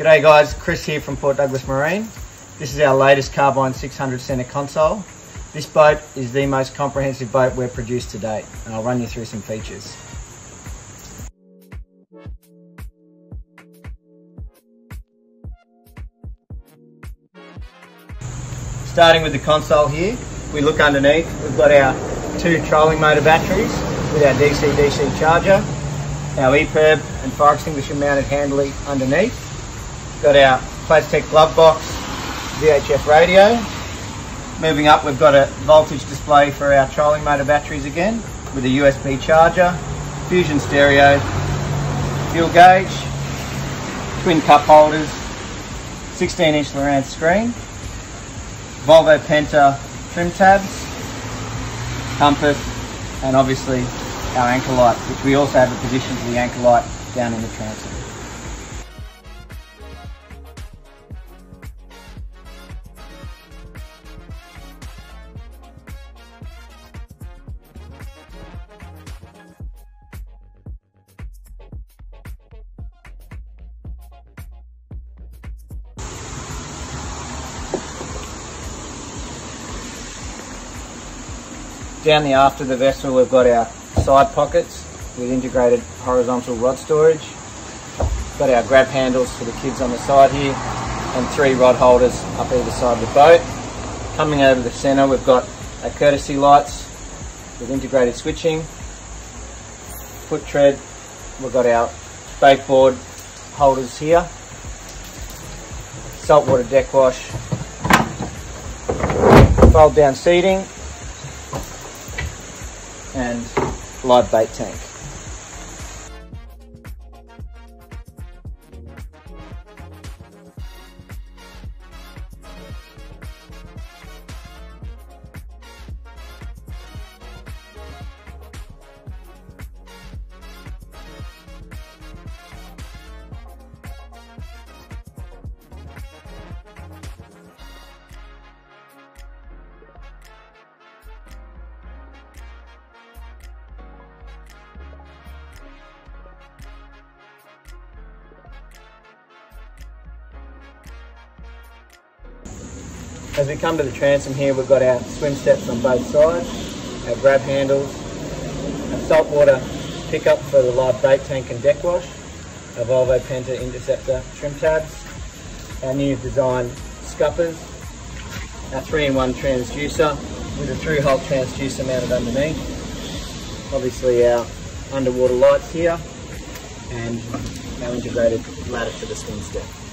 G'day guys, Chris here from Port Douglas Marine. This is our latest Carbine 600 centre console. This boat is the most comprehensive boat we've produced to date and I'll run you through some features. Starting with the console here, we look underneath, we've got our two trolling motor batteries with our DC-DC charger, our EPIRB and fire extinguisher mounted handily underneath. Got our Plastech glove box, VHF radio. Moving up, we've got a voltage display for our trolling motor batteries again with a USB charger, fusion stereo, fuel gauge, twin cup holders, 16 inch Lowrance screen, Volvo Penta trim tabs, compass, and obviously our anchor light, which we also have a position for the anchor light down in the transom. Down the aft of the vessel we've got our side pockets with integrated horizontal rod storage. Got our grab handles for the kids on the side here and three rod holders up either side of the boat. Coming over the centre we've got our courtesy lights with integrated switching. Foot tread, we've got our baitboard holders here. Saltwater deck wash. Fold down seating and live bait tank. As we come to the transom here, we've got our swim steps on both sides, our grab handles, a saltwater pickup for the live bait tank and deck wash, a Volvo Penta Interceptor trim tabs, our new design scuppers, our 3-in-1 transducer with a through hole transducer mounted underneath, obviously our underwater lights here, and our integrated ladder for the swim step.